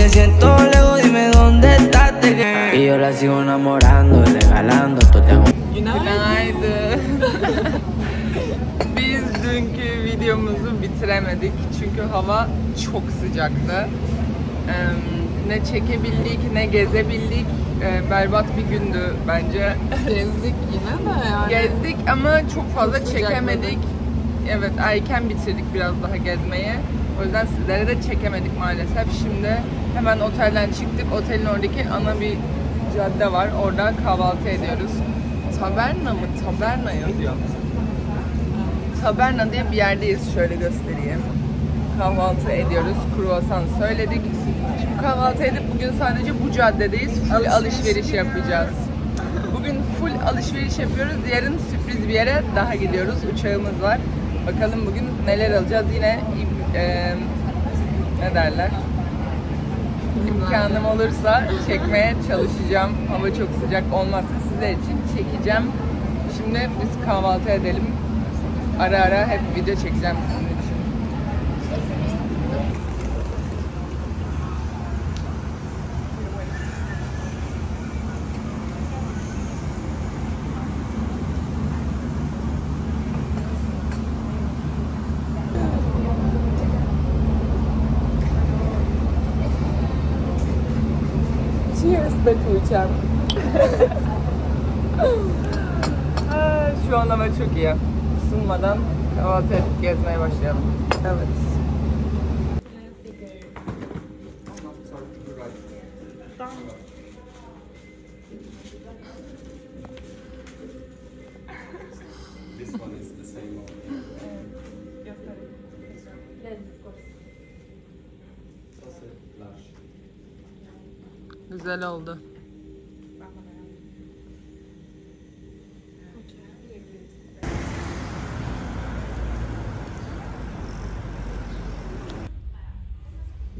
que siento lejos, dime dónde estás, te que- Y yo la sigo enamorando, regalando, todo te hago Günaydın. Biz dünkü videomuzu bitiremedik çünkü hava çok sıcaktı. Ne çekebildik ne gezebildik. Ee, berbat bir gündü bence. Gezdik yine de yani. Gezdik ama çok fazla Çok çekemedik. Evet erken bitirdik biraz daha gezmeyi. O yüzden sizlere de çekemedik maalesef. Şimdi hemen otelden çıktık. Otelin oradaki ana bir cadde var. Orada kahvaltı ediyoruz. Taberna mı? Taberna yazıyor. Taberna diye bir yerdeyiz. Şöyle göstereyim. Kahvaltı ediyoruz. Kruvasan söyledik. Şimdi kahvaltı edip bugün sadece bu caddedeyiz. Full alışveriş yapacağız. Bugün full alışveriş yapıyoruz. Yarın sürpriz bir yere daha gidiyoruz. Uçağımız var. Bakalım bugün neler alacağız. Yine e, ne derler? İmkanım olursa çekmeye çalışacağım. Hava çok sıcak olmazsa sizler için çekeceğim. Şimdi biz kahvaltı edelim. Ara ara hep video çekeceğim sizin için. Cheers be Tuğçe'm. Aa, Şu an hava çok iyi. Isınmadan kahvaltı edip gezmeye başlayalım. Evet. This one Güzel oldu.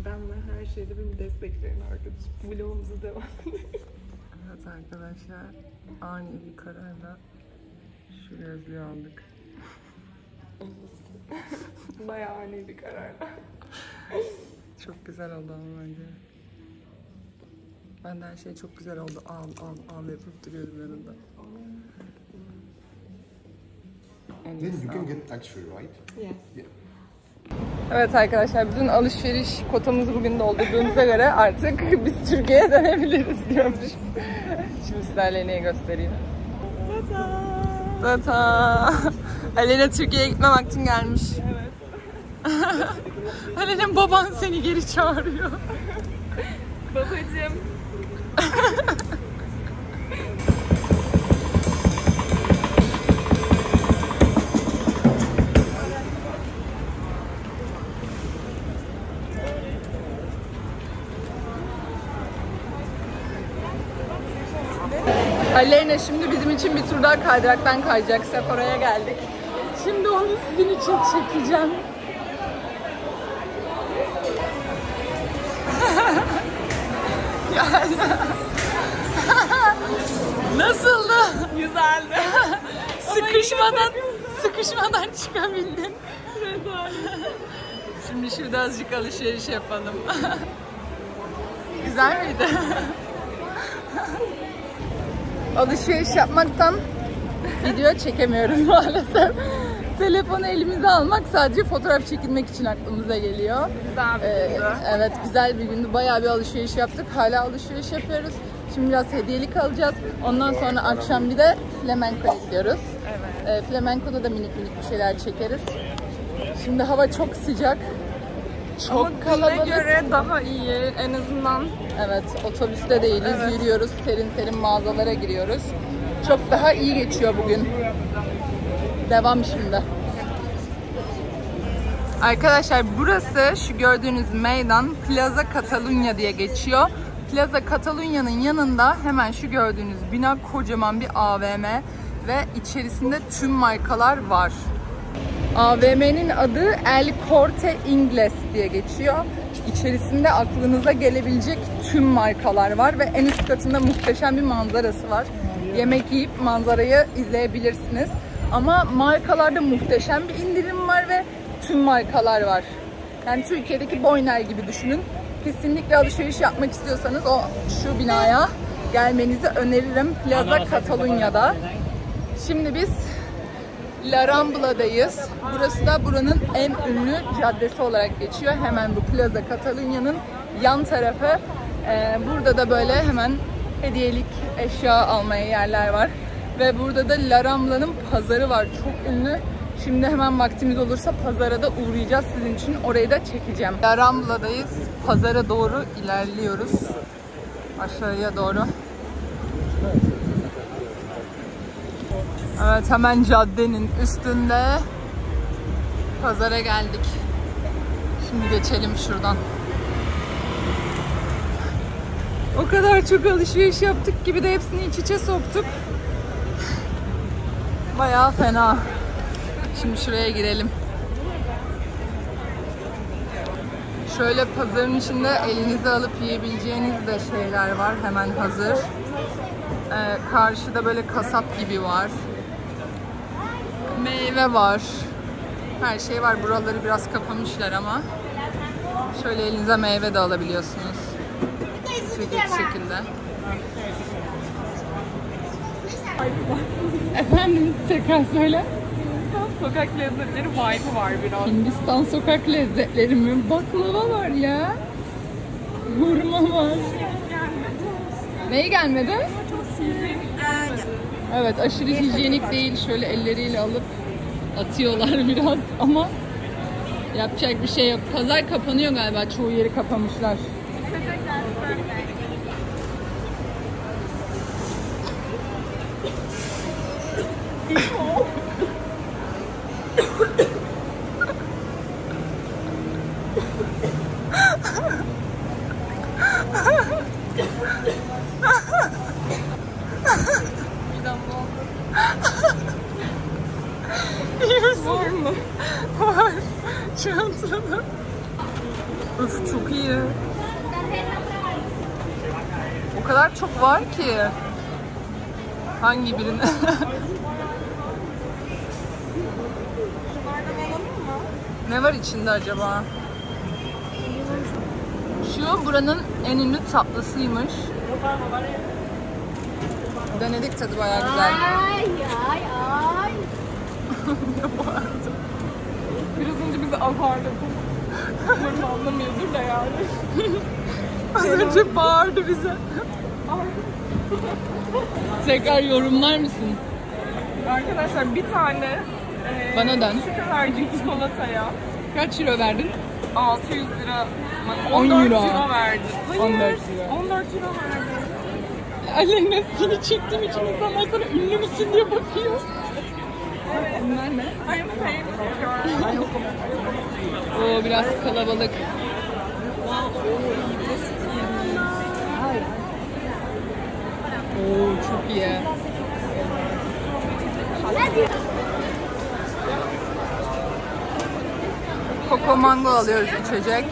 Ben ve her şeyde beni destekleyen arkadaşım. Vlogumuza devam edelim. Evet arkadaşlar ani bir kararla şu gözlüğü aldık. Bayağı ani bir kararla. Çok güzel oldu ama bence. Ben de her şey çok güzel oldu. Al al al yapıp duruyorum yanında. En Then you can get luxury, right? Yes. Yeah. Evet arkadaşlar bütün alışveriş kotamızı bugün doldurduğumuza göre artık biz Türkiye'ye dönebiliriz diyormuş. Şimdi size Aleyna'yı göstereyim. Tata! Tata! Aleyna Türkiye'ye gitme vaktin gelmiş. Evet. Aleyna baban seni geri çağırıyor. Babacım. Aleyna şimdi bizim için bir tur daha kaydıraktan kayacak. Sephora'ya geldik. Şimdi onu sizin için çekeceğim. Yani. Nasıldı? Güzeldi. Sıkışmadan, sıkışmadan çıkabildin. Şimdi şurada azıcık alışveriş yapalım. Güzel miydi? alışveriş yapmaktan video çekemiyoruz maalesef. Telefonu elimize almak sadece fotoğraf çekilmek için aklımıza geliyor. Güzel bir Ee, gündü. evet güzel bir gündü. Bayağı bir alışveriş yaptık. Hala alışveriş yapıyoruz. Şimdi biraz hediyelik alacağız. Ondan sonra akşam bir de flamenco'ya gidiyoruz. Evet. Ee, flamenco'da da minik minik bir şeyler çekeriz. Şimdi hava çok sıcak. Çok Ama kalabalık. göre daha iyi en azından. Evet, otobüste değiliz. Evet. Yürüyoruz, serin serin mağazalara giriyoruz. Çok daha iyi geçiyor bugün. Devam şimdi. Arkadaşlar burası şu gördüğünüz meydan Plaza Catalunya diye geçiyor. Plaza Catalunya'nın yanında hemen şu gördüğünüz bina kocaman bir AVM ve içerisinde tüm markalar var. AVM'nin adı El Corte Inglés diye geçiyor. İçerisinde aklınıza gelebilecek tüm markalar var ve en üst katında muhteşem bir manzarası var. Yemek yiyip manzarayı izleyebilirsiniz. Ama markalarda muhteşem bir indirim var ve tüm markalar var. Yani Türkiye'deki Boyner gibi düşünün. kesinlikle alışveriş yapmak istiyorsanız o şu binaya gelmenizi öneririm. Plaza Catalunya'da. Şimdi biz La Rambla'dayız. Burası da buranın en ünlü caddesi olarak geçiyor. Hemen bu Plaza Catalunya'nın yan tarafı. Ee, burada da böyle hemen hediyelik eşya almaya yerler var. Ve burada da La Rambla'nın pazarı var. Çok ünlü. Şimdi hemen vaktimiz olursa pazara da uğrayacağız sizin için. Orayı da çekeceğim. La Rambla'dayız. Pazara doğru ilerliyoruz. Aşağıya doğru. Evet hemen caddenin üstünde pazara geldik. Şimdi geçelim şuradan. O kadar çok alışveriş yaptık gibi de hepsini iç içe soktuk. Bayağı fena. Şimdi şuraya girelim. Şöyle pazarın içinde elinize alıp yiyebileceğiniz de şeyler var. Hemen hazır. Ee, karşıda böyle kasap gibi var. Meyve var. Her şey var. Buraları biraz kapamışlar ama. Şöyle elinize meyve de alabiliyorsunuz. Çekiç şekilde. Efendim tekrar söyle. Sokak lezzetleri vibe'ı var biraz. Hindistan sokak lezzetleri mi? Baklava var ya. Hurma var. Neyi gelmedi? Evet aşırı hijyenik değil. Şöyle elleriyle alıp atıyorlar biraz ama yapacak bir şey yok. Pazar kapanıyor galiba. Çoğu yeri kapamışlar. Öf çok iyi. O kadar çok var ki. Hangi birini? ne var içinde acaba? Şu buranın en ünlü tatlısıymış. Denedik tadı bayağı güzel. Ay ay ay. Biraz önce bizi azarladı. Umarım anlamıyordur da yani. Az önce bağırdı bize. Tekrar yorumlar mısın? Arkadaşlar bir tane e, Bana dön. şu kadarcık çikolataya Kaç euro verdin? 600 lira 10 14 euro. euro verdi. Hayır, 14 euro. 14 euro verdi. Aleyna seni çektiğim için insanlar sana ünlü müsün diye bakıyor. Oo biraz kalabalık. Oo çok iyi. Coco mango alıyoruz içecek.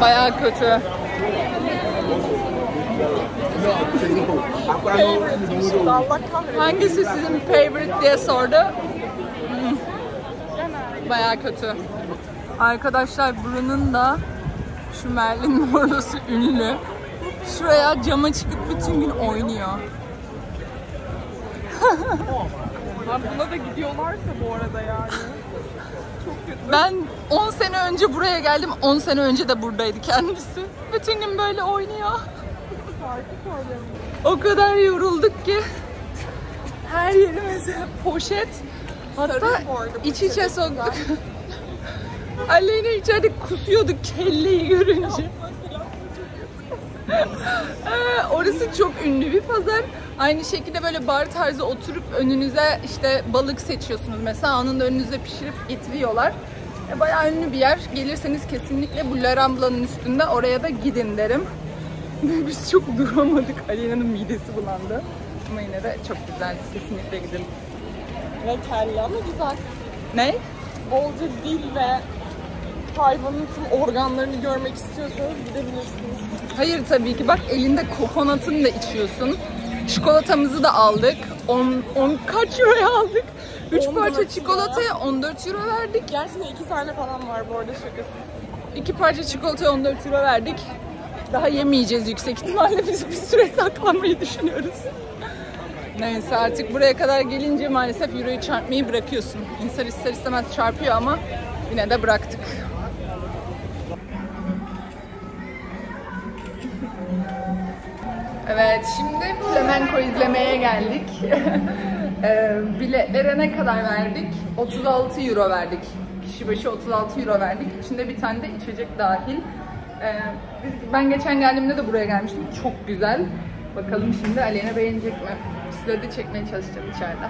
Bayağı kötü. Hangisi sizin favorite diye sordu. Hmm. Bayağı kötü. Arkadaşlar buranın da şu Merlin morlosu ünlü. Şuraya cama çıkıp bütün gün oynuyor. Lan buna da gidiyorlarsa bu arada yani. Ben 10 sene önce buraya geldim. 10 sene önce de buradaydı kendisi. Bütün gün böyle oynuyor. O kadar yorulduk ki her yerimize poşet hatta iç içe soktuk. Aleyna içeride kusuyordu kelleyi görünce. Ee, Orası çok ünlü bir pazar. Aynı şekilde böyle bar tarzı oturup önünüze işte balık seçiyorsunuz. Mesela anında önünüze pişirip getiriyorlar. E, Bayağı ünlü bir yer. Gelirseniz kesinlikle bu La Rambla'nın üstünde oraya da gidin derim. Biz çok duramadık. Aleyna'nın midesi bulandı. Ama yine de çok güzel. Kesinlikle gidin. Ve kelle ama güzel. Ne? Bolca dil ve hayvanın tüm organlarını görmek istiyorsanız gidebilirsiniz. Hayır tabii ki. Bak elinde kokonatını da içiyorsun. Çikolatamızı da aldık. 10, 10 kaç euroya aldık? 3 parça çikolataya 14 euro verdik. Gerçekten iki tane falan var bu arada şakası. İki parça çikolataya 14 euro verdik. Daha yemeyeceğiz yüksek ihtimalle biz bir süre saklanmayı düşünüyoruz. Neyse artık buraya kadar gelince maalesef euroyu çarpmayı bırakıyorsun. İnsan ister istemez çarpıyor ama yine de bıraktık. Evet, şimdi flamenko izlemeye geldik. Eee, Biletlere ne kadar verdik? 36 euro verdik. Kişi başı 36 euro verdik. İçinde bir tane de içecek dahil. Biz- ben geçen geldiğimde de buraya gelmiştim. Çok güzel. Bakalım şimdi Aleyna beğenecek mi? Sizleri de çekmeye çalışacağım içeride.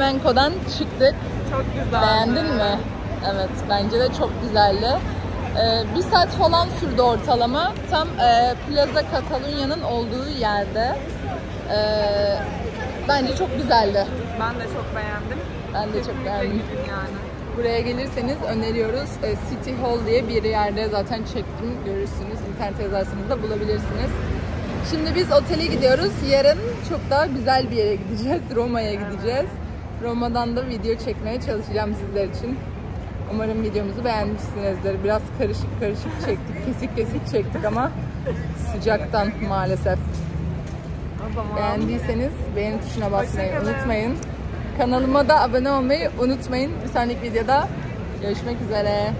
Flamenkodan çıktık. Çok güzel. Beğendin mi? Evet, bence de çok güzeldi. Ee, bir saat falan sürdü ortalama. Tam e, Plaza Catalunya'nın olduğu yerde. Ee, bence çok güzeldi. Ben de çok beğendim. Ben de çok Kesinlikle beğendim. gidin yani. Buraya gelirseniz öneriyoruz. Ee, City Hall diye bir yerde zaten çektim. Görürsünüz. İnternet yazarsanız da bulabilirsiniz. Şimdi biz otele gidiyoruz. Yarın çok daha güzel bir yere gideceğiz. Roma'ya gideceğiz. Roma'dan da video çekmeye çalışacağım sizler için. Umarım videomuzu beğenmişsinizdir. Biraz karışık karışık çektik, kesik kesik çektik ama sıcaktan maalesef. Beğendiyseniz beğeni tuşuna basmayı unutmayın. Kanalıma da abone olmayı unutmayın. Bir sonraki videoda görüşmek üzere.